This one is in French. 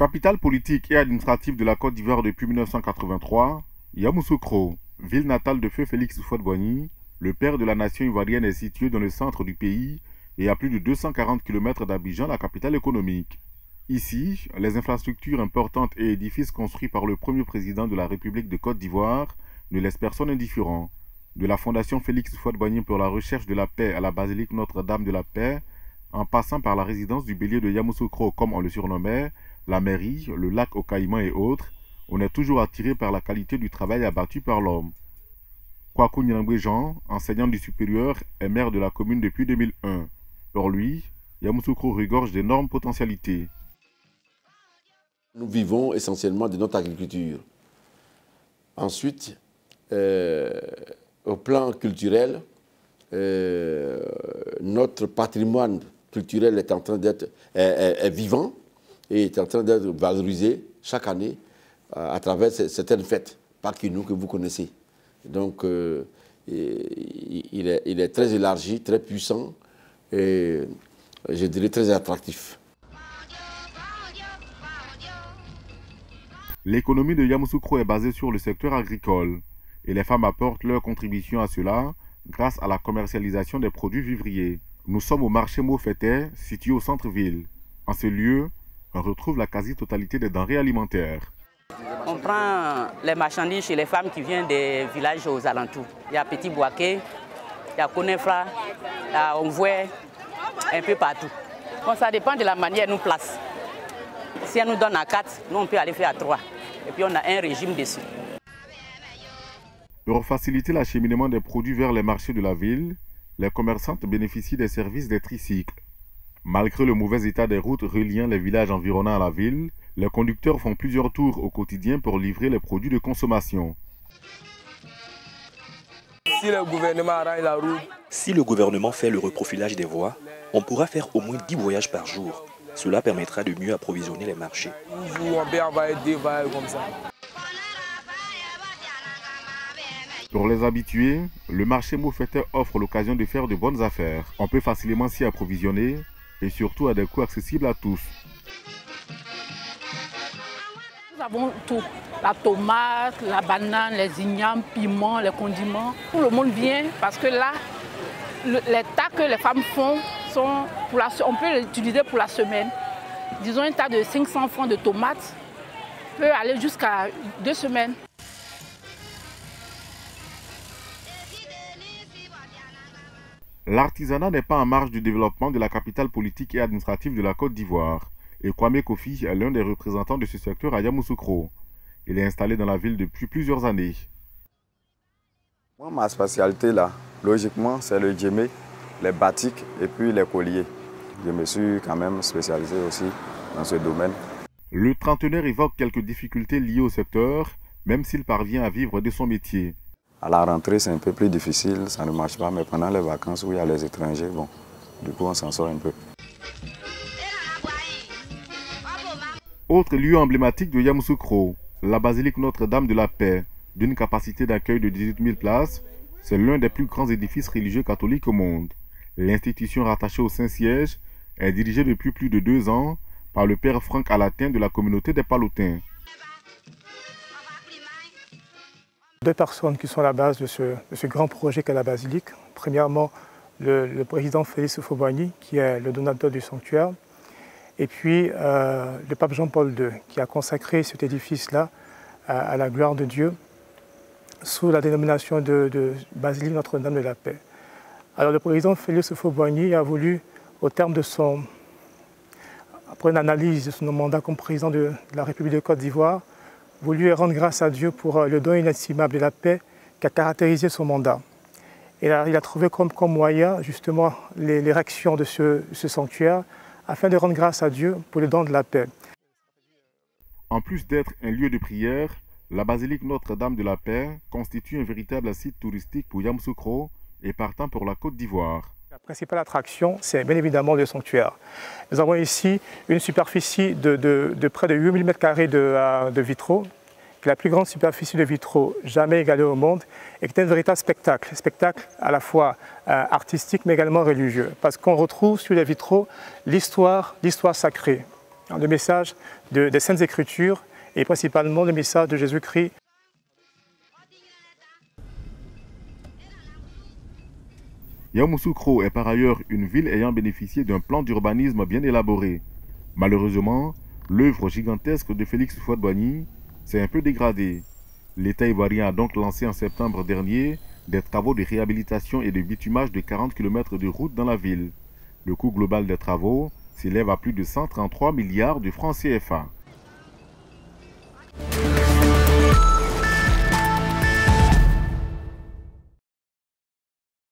Capitale politique et administrative de la Côte d'Ivoire depuis 1983, Yamoussoukro, ville natale de feu Félix Houphouët-Boigny, le père de la nation ivoirienne est situé dans le centre du pays et à plus de 240 km d'Abidjan, la capitale économique. Ici, les infrastructures importantes et édifices construits par le premier président de la République de Côte d'Ivoire ne laissent personne indifférent. De la Fondation Félix Houphouët-Boigny pour la recherche de la paix à la basilique Notre-Dame de la Paix, en passant par la résidence du bélier de Yamoussoukro comme on le surnommait, la mairie, le lac au Caïman et autres, on est toujours attiré par la qualité du travail abattu par l'homme. Kwaku Jean, enseignant du supérieur, est maire de la commune depuis 2001. Pour lui, Yamoussoukro regorge d'énormes potentialités. Nous vivons essentiellement de notre agriculture. Ensuite, euh, au plan culturel, euh, notre patrimoine culturel est en train d'être vivant et est en train d'être valorisé chaque année euh, à travers certaines fêtes, par nous que vous connaissez. Donc, euh, il, est, très élargi, très puissant et je dirais très attractif. L'économie de Yamoussoukro est basée sur le secteur agricole et les femmes apportent leur contribution à cela grâce à la commercialisation des produits vivriers. Nous sommes au marché Maufeté, situé au centre-ville. En ce lieu, on retrouve la quasi-totalité des denrées alimentaires. On prend les marchandises chez les femmes qui viennent des villages aux alentours. Il y a Petit Boaké, il y a Konefra, il y a Onvoué, un peu partout. ça dépend de la manière dont nous place. Si elle nous donne à 4, nous on peut aller faire à 3. Et puis on a un régime dessus. Pour faciliter l'acheminement des produits vers les marchés de la ville, les commerçantes bénéficient des services des tricycles. Malgré le mauvais état des routes reliant les villages environnants à la ville, les conducteurs font plusieurs tours au quotidien pour livrer les produits de consommation. Si le gouvernement la route, si le gouvernement fait le reprofilage des voies, on pourra faire au moins 10 voyages par jour. Cela permettra de mieux approvisionner les marchés. Pour les habitués, le marché Moufeté offre l'occasion de faire de bonnes affaires. On peut facilement s'y approvisionner et surtout à des coûts accessibles à tous. Nous avons tout, la tomate, la banane, les ignames, piments, les condiments. Tout le monde vient parce que là, les tas que les femmes font, sont pour la, on peut les utiliser pour la semaine. Disons un tas de 500 francs de tomates peut aller jusqu'à deux semaines. L'artisanat n'est pas en marge du développement de la capitale politique et administrative de la Côte d'Ivoire, et Kwame Kofi est l'un des représentants de ce secteur à Yamoussoukro. Il est installé dans la ville depuis plusieurs années. Moi, ma spécialité là, logiquement, c'est le djemé, les batiks et puis les colliers. Je me suis quand même spécialisé aussi dans ce domaine. Le trentenaire évoque quelques difficultés liées au secteur, même s'il parvient à vivre de son métier. À la rentrée, c'est un peu plus difficile, ça ne marche pas, mais pendant les vacances où il y a les étrangers, bon, du coup, on s'en sort un peu. Autre lieu emblématique de Yamoussoukro, la basilique Notre-Dame de la Paix, d'une capacité d'accueil de 18 000 places, c'est l'un des plus grands édifices religieux catholiques au monde. L'institution rattachée au Saint-Siège est dirigée depuis plus de deux ans par le père Franck Alatin de la communauté des Palotins. Deux personnes qui sont à la base de ce, grand projet qu'est la basilique. Premièrement, le, président Félix Foubani, qui est le donateur du sanctuaire, et puis euh, le pape Jean-Paul II, qui a consacré cet édifice-là à, la gloire de Dieu sous la dénomination de, Basilique Notre-Dame de la Paix. Alors le président Félix Foubani a voulu, au terme de son, après une analyse de son mandat comme président de la République de Côte d'Ivoire, voulu rendre grâce à Dieu pour euh, le don inestimable de la paix qui a caractérisé son mandat. Et il a trouvé comme, moyen justement l'érection de ce, sanctuaire afin de rendre grâce à Dieu pour le don de la paix. En plus d'être un lieu de prière, la basilique Notre-Dame de la Paix constitue un véritable site touristique pour Yamoussoukro et partant pour la Côte d'Ivoire. La principale attraction, c'est bien évidemment le sanctuaire. Nous avons ici une superficie de, près de 8000 m2 de, de vitraux, qui est la plus grande superficie de vitraux jamais égalée au monde, et qui est un véritable spectacle, spectacle à la fois euh, artistique mais également religieux, parce qu'on retrouve sur les vitraux l'histoire, l'histoire sacrée le message des Saintes Écritures et principalement le message de Jésus-Christ. Yamoussoukro est par ailleurs une ville ayant bénéficié d'un plan d'urbanisme bien élaboré. Malheureusement, l'œuvre gigantesque de Félix Fouad-Boigny s'est un peu dégradée. L'État ivoirien a donc lancé en septembre dernier des travaux de réhabilitation et de bitumage de 40 km de route dans la ville. Le coût global des travaux s'élève à plus de 133 milliards de francs CFA.